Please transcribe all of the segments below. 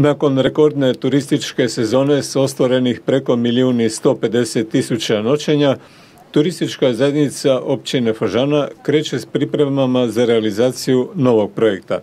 Nakon rekordne turističke sezone s ostvarenih preko milijuni 150 tisuća noćenja, turistička zajednica općine Fažana kreće s pripremama za realizaciju novog projekta.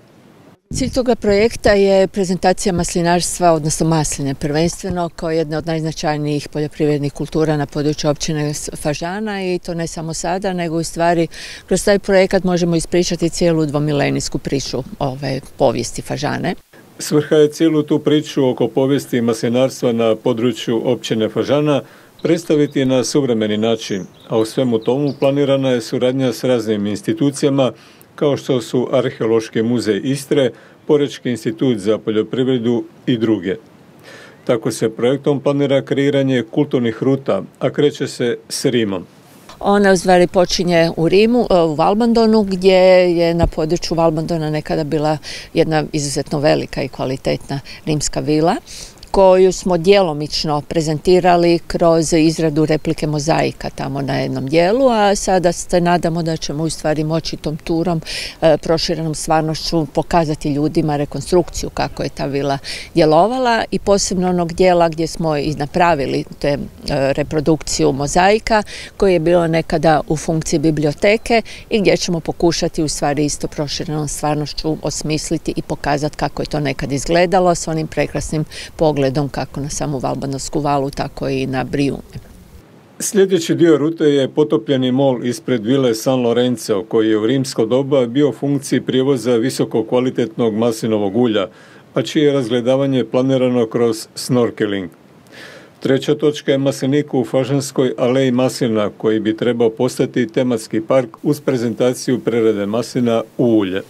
Cilj toga projekta je prezentacija maslinarstva, odnosno masline prvenstveno, kao jedne od najznačajnijih poljoprivrednih kultura na području općine Fažana i to ne samo sada, nego u stvari kroz taj projekat možemo ispričati cijelu dvomilenijsku priču ove povijesti Fažane. Svrha je cijelu tu priču oko povijesti maslinarstva na području općine Fažana predstaviti na suvremeni način, a u svemu tomu planirana je suradnja s raznim institucijama kao što su Arheološki muzej Istre, Porečki institut za poljoprivredu i druge. Tako se projektom planira kreiranje kulturnih ruta, a kreće se s Rimom. Ona u stvari počinje u Rimu, e, u Valbandonu, gdje je na području Valbandona nekada bila jedna izuzetno velika i kvalitetna rimska vila koju smo djelomično prezentirali kroz izradu replike mozaika tamo na jednom dijelu, a sada se nadamo da ćemo u stvari moći tom turom e, proširenom stvarnošću pokazati ljudima rekonstrukciju kako je ta vila djelovala i posebno onog dijela gdje smo i napravili te e, reprodukciju mozaika koji je bilo nekada u funkciji biblioteke i gdje ćemo pokušati u stvari isto proširenom stvarnošću osmisliti i pokazati kako je to nekad izgledalo s onim prekrasnim pogledom pogledom kako na samu Valbanovsku valu, tako i na Brijume. Sljedeći dio rute je potopljeni mol ispred vile San Lorenzo, koji je u rimsko doba bio u funkciji prijevoza visoko kvalitetnog maslinovog ulja, a čije je razgledavanje planirano kroz snorkeling. Treća točka je maslinik u Fažanskoj aleji maslina, koji bi trebao postati tematski park uz prezentaciju prerade maslina u ulje.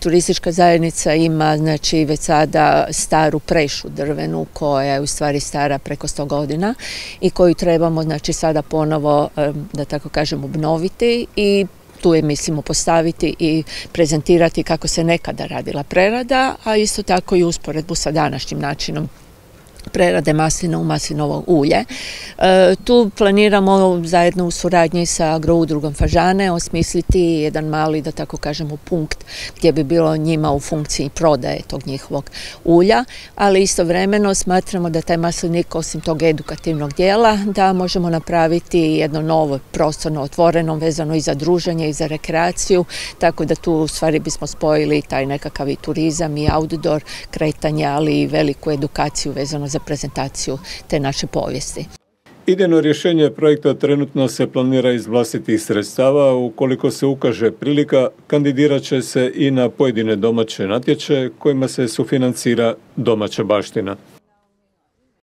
Turistička zajednica ima znači već sada staru prešu drvenu koja je u stvari stara preko 100 godina i koju trebamo znači sada ponovo da tako kažem obnoviti i tu je mislimo postaviti i prezentirati kako se nekada radila prerada, a isto tako i usporedbu sa današnjim načinom prerade maslina u maslinovo ulje. E, tu planiramo zajedno u suradnji sa agroudrugom Fažane osmisliti jedan mali, da tako kažemo, punkt gdje bi bilo njima u funkciji prodaje tog njihovog ulja, ali istovremeno smatramo da taj maslinik osim tog edukativnog dijela da možemo napraviti jedno novo prostorno otvoreno vezano i za druženje i za rekreaciju, tako da tu u stvari bismo spojili taj nekakav i turizam i outdoor kretanje, ali i veliku edukaciju vezano za prezentaciju te naše povijesti. Idejno rješenje projekta trenutno se planira iz vlastitih sredstava. Ukoliko se ukaže prilika, kandidirat će se i na pojedine domaće natječe kojima se sufinancira domaća baština.